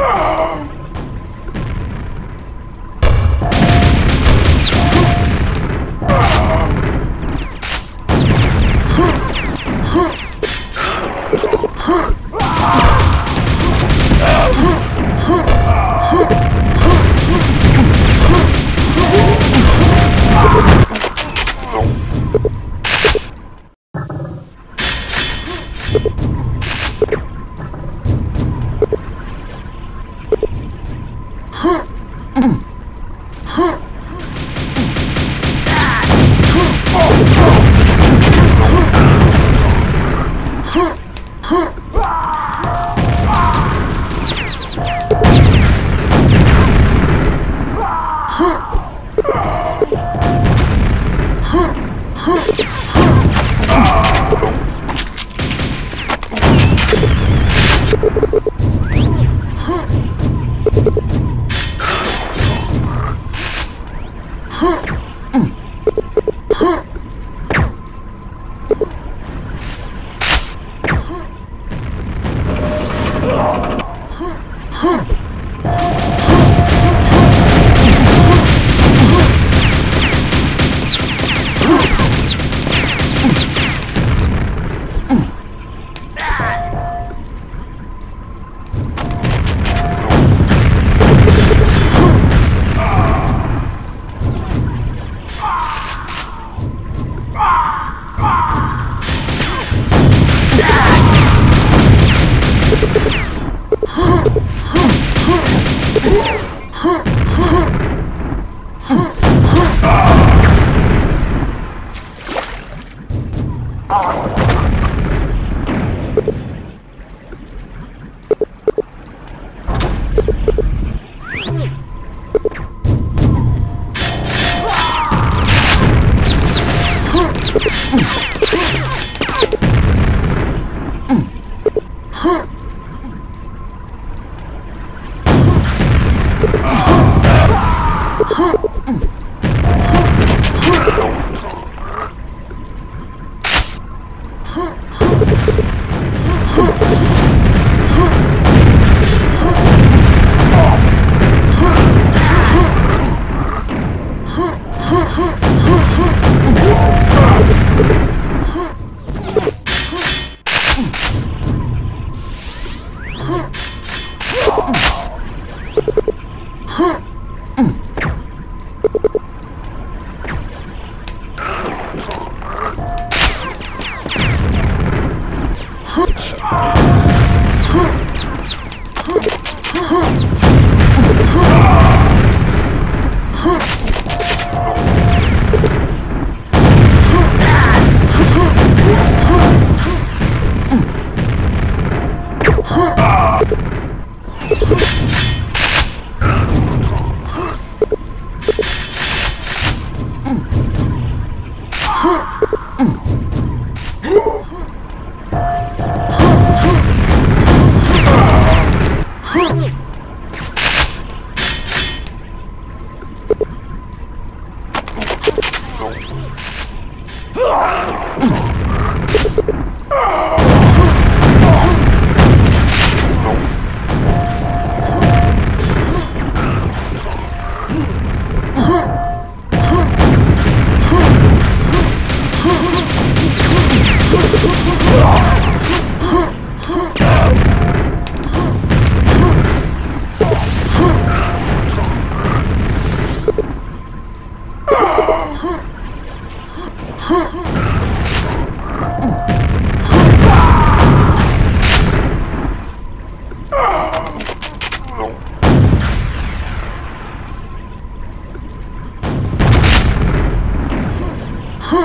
Oh! Hmm.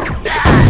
เ